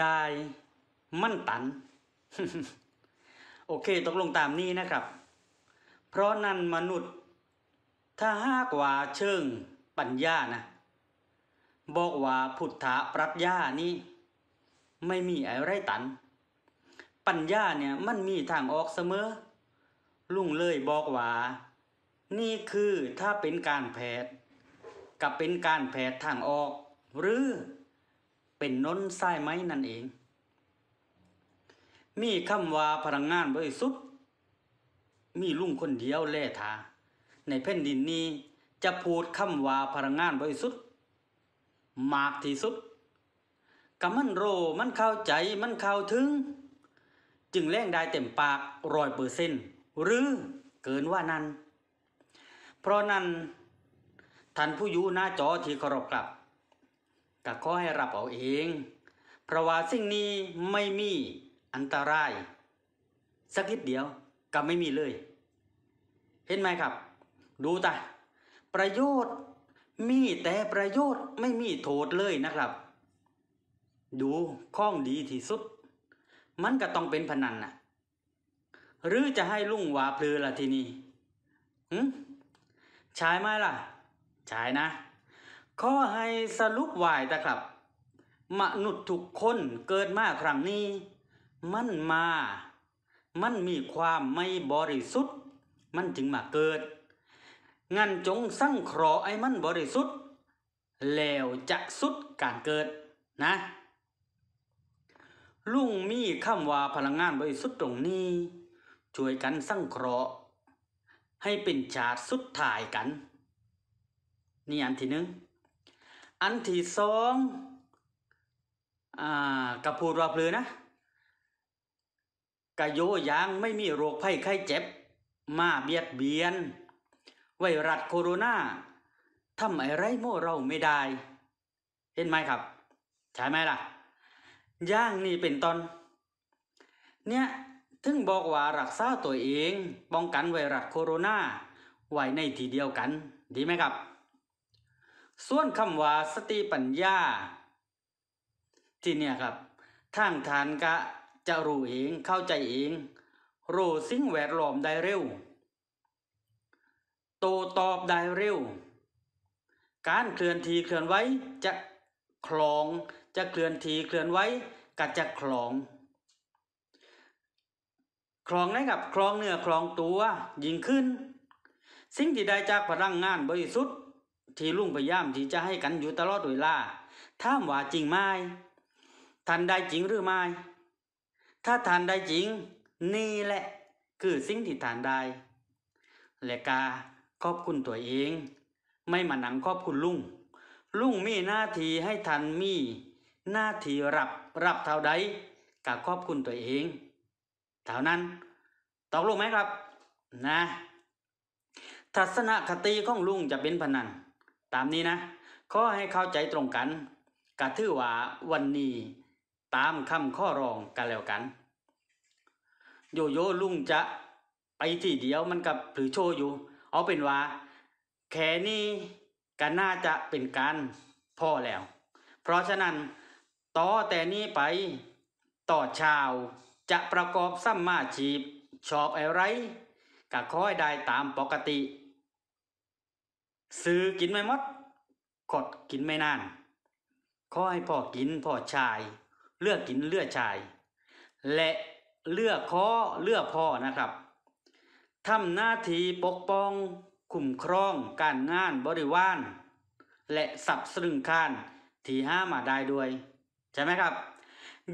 ได้มั่นตัน โอเคตกลงตามนี้นะครับ เพราะนั้นมนุษย์ ถ้าหากว่าเชิงปัญญานะ บอกว่าพุทธะปรัชญานี่ ไม่มีอะไรตัน ปัญญาเนี่ยมันมีทางออกเสมอ ลุงเลยบอกว่า นี่คือถ้าเป็นการแพทย์กับเป็นการแพทย์ทางออก หรือ เป็นน้นไส้ไม้นั่นเอง มีคำว่าพลังงานบริสุทธิ์มีลุงคนเดียวแล่ทา ในแผ่นดินนี้จะพูดคำว่าพลังงานบริสุทธิ์มากที่สุดกับมันโรมันเข้าใจมันเข้าถึง จึงแรงได้เต็มปากร้อยเปอร์เซนหรือเกินว่านั้น เพราะนั้นท่านผู้อยู่หน้าจอที่เคารพกลับ ก็ขอให้รับเอาเอง เพราะว่าสิ่งนี้ไม่มีอันตราย สักนิดเดียวก็ไม่มีเลย เห็นไหมครับ ดูตาประโยชน์มีแต่ประโยชน์ไม่มีโทษเลยนะครับ ดูข้องดีที่สุด มันก็ต้องเป็นพนันนะหรือจะให้ลุงวาเพลือละทีนี้หืมใช่ไหมล่ะ ใช่นะ ข้อให้สรุปไว้นะครับ มนุษย์ทุกคนเกิดมาครั้งนี้ มันมา มันมีความไม่บริสุทธิ์ มันจึงมาเกิด งั้นจงสั่งเคราะห์ไอ้มันบริสุทธิ์ แล้วจะสุดการเกิดนะ ลุงมีคำว่าพลังงานบริสุทธิ์ตรงนี้ ช่วยกันสั่งเคราะห์ให้เป็นชาติสุดท้ายกัน นี่อันที่หนึ่ง อันที่สองอ่ากระพูดว่าเพลือนะกะโยยางไม่มีโรคภัยไข้เจ็บ มาเบียดเบียน ไวรัสโคโรนาทำอะไรโม่เราไม่ได้ เห็นไหมครับ ใช่ไหมล่ะ ย่างนี่เป็นตอน เนี่ยถึงบอกว่ารักษาตัวเอง ป้องกันไวรัสโคโรนาไว้ในทีเดียวกัน ดีไหมครับ ส่วนคำว่าสติปัญญา ที่เนี่ยครับทางฐานกะจะรู้เองเข้าใจเองรู้สิ่งแวดล้อมได้เร็ว โตตอบได้เร็ว การเคลื่อนทีเคลื่อนไหวจะคลองจะเคลื่อนทีเคลื่อนไหวก็จะคลองคลองได้กับคลองเนื้อคลองตัวยิ่งขึ้น สิ่งที่ได้จากพลังงานบริสุทธิ์ ที่ลุงพยายามที่จะให้กันอยู่ตลอดเวลาถามว่าจริงไหมท่านได้จริงหรือไม่ถ้าท่านได้จริง นี่แหละ คือสิ่งที่ท่านได้และกาขอบคุณตัวเอง ไม่มาหนังขอบคุณลุงลุงมีหน้าที่ให้ท่านมี หน้าที่รับรับเท่าใดกาขอบคุณตัวเองเท่านั้นตกลงไหมครับ นะ ทัศนคติของลุงจะเป็นพนัน ตามนี้นะขอให้เข้าใจตรงกันกะถือว่าวันนี้ตามคำข้อรองกันแล้วกัน โยโย่ลุงจะไปที่เดียวมันกับหรือโชอยู่ เอาเป็นว่า แค่นี้ก็น่าจะเป็นการพ่อแล้ว เพราะฉะนั้นต่อแต่นี้ไปต่อชาวจะประกอบสัมมาชีพ ชอบอะไรก็ค่อยได้ตามปกติ ซื้อกินไม่หมดกดกินไม่นานขอให้พ่อกินพ่อชาย เลือกกินเลือกชาย และเลือกข้อเลือกพ่อนะครับทำหน้าที่ปกป้องคุ้มครองการงานบริวารและสับสรึงคานที่ห้ามาได้ด้วย ใช่ไหมครับ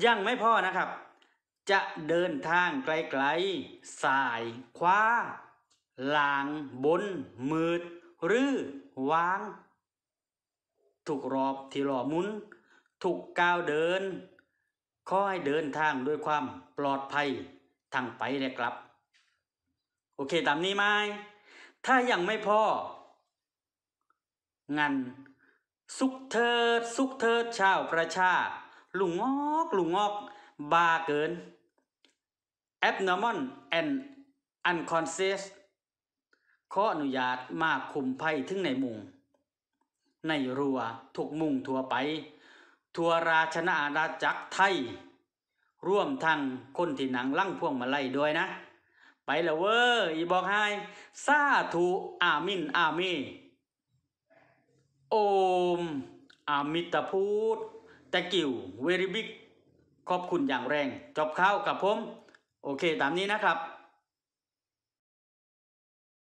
ยังไม่พอนะครับ จะเดินทางไกลๆสายขวาลางบนมืด หรือวาง ถูกรอบที่หล่อมุน ถูกก้าวเดินขอให้เดินทางด้วยความปลอดภัยทางไปและกลับ โอเคตามนี้ไหมถ้ายังไม่พอ งันสุขเถิด สุขเถิดชาวประชา ลุงงอกลุงงอก บาเกิน abnormal and unconscious ขออนุญาตมาคุมภัยถึงในมุง ในรัวถูกมุงทั่วไป ทั่วราชนาอาณาจักรไทย ร่วมทั้งคนที่หนังลั่งพวงมาไลัยด้วยนะ ไปแล้วเว้ออีบอกให้สาธุอามินอาเมโอมอามิตาพูดตะกิวเวริบิกขอบคุณอย่างแรง จบข้าวกับผม โอเคตามนี้นะครับ